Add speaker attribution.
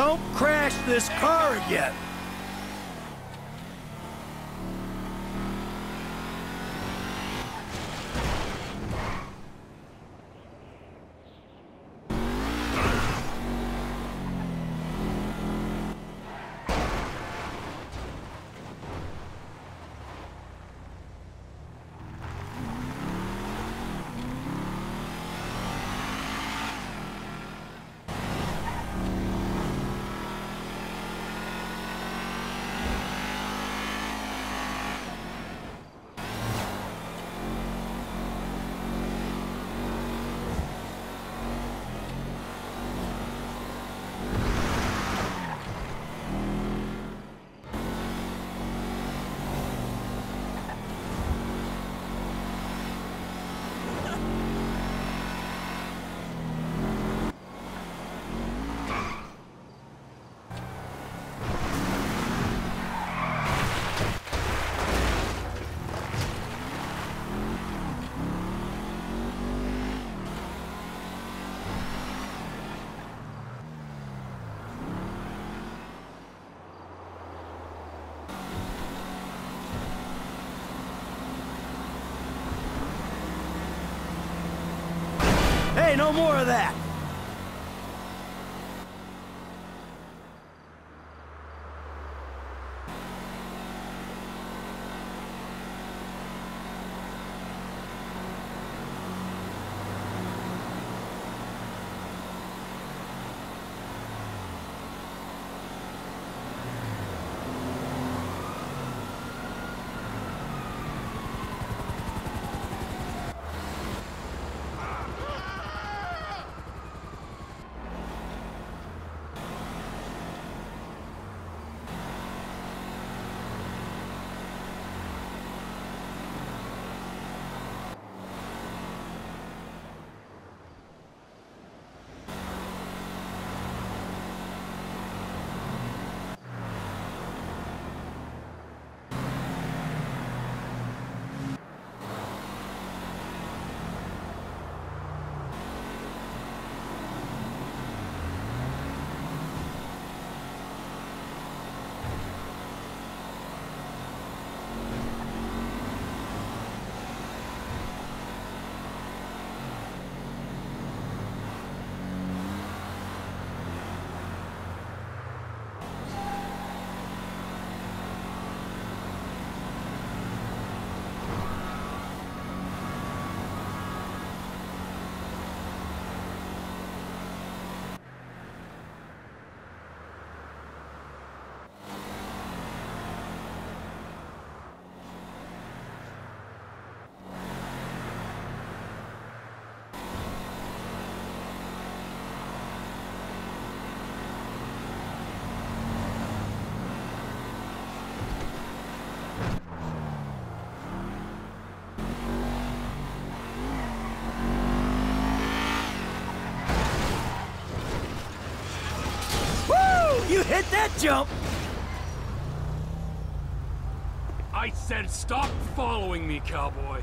Speaker 1: Don't crash this car again. Hey, no more of that. Jump.
Speaker 2: I said stop following me, cowboy.